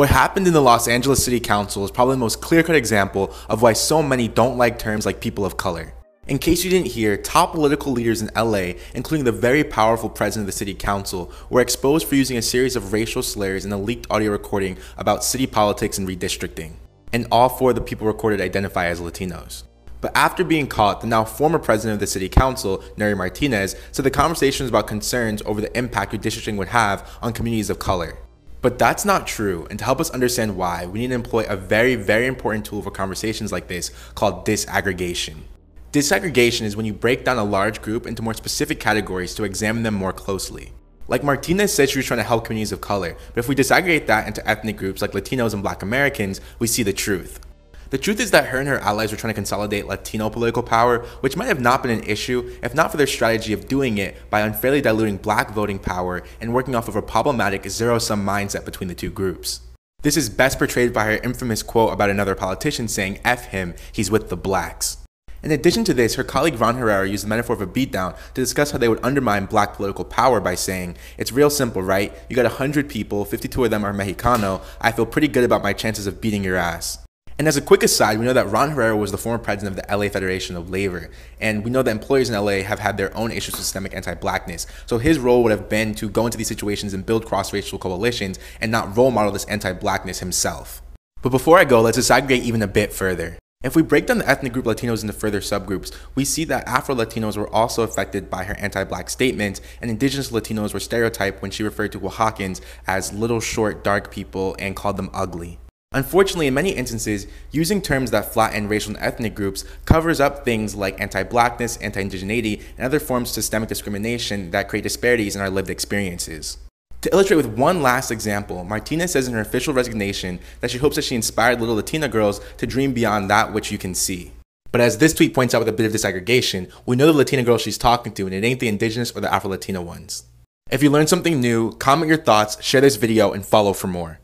What happened in the Los Angeles City Council is probably the most clear-cut example of why so many don't like terms like people of color. In case you didn't hear, top political leaders in LA, including the very powerful president of the city council, were exposed for using a series of racial slurs in a leaked audio recording about city politics and redistricting. And all four of the people recorded identify as Latinos. But after being caught, the now former president of the city council, Nury Martinez, said the conversation was about concerns over the impact redistricting would have on communities of color. But that's not true, and to help us understand why, we need to employ a very, very important tool for conversations like this called disaggregation. Disaggregation is when you break down a large group into more specific categories to examine them more closely. Like Martinez said she was trying to help communities of color, but if we disaggregate that into ethnic groups like Latinos and Black Americans, we see the truth. The truth is that her and her allies were trying to consolidate Latino political power, which might have not been an issue if not for their strategy of doing it by unfairly diluting black voting power and working off of a problematic zero sum mindset between the two groups. This is best portrayed by her infamous quote about another politician saying, F him, he's with the blacks. In addition to this, her colleague Ron Herrera used the metaphor of a beatdown to discuss how they would undermine black political power by saying, It's real simple, right? You got 100 people, 52 of them are Mexicano. I feel pretty good about my chances of beating your ass. And as a quick aside, we know that Ron Herrera was the former president of the LA Federation of Labor, and we know that employers in LA have had their own issues with systemic anti-blackness. So his role would have been to go into these situations and build cross-racial coalitions and not role model this anti-blackness himself. But before I go, let's disaggregate even a bit further. If we break down the ethnic group Latinos into further subgroups, we see that Afro Latinos were also affected by her anti black statements, and indigenous Latinos were stereotyped when she referred to Oaxacans as little, short, dark people and called them ugly. Unfortunately, in many instances, using terms that flatten racial and ethnic groups covers up things like anti-blackness, anti-indigeneity, and other forms of systemic discrimination that create disparities in our lived experiences. To illustrate with one last example, Martinez says in her official resignation that she hopes that she inspired little Latina girls to dream beyond that which you can see. But as this tweet points out with a bit of disaggregation, we know the Latina girls she's talking to and it ain't the indigenous or the Afro-Latina ones. If you learned something new, comment your thoughts, share this video, and follow for more.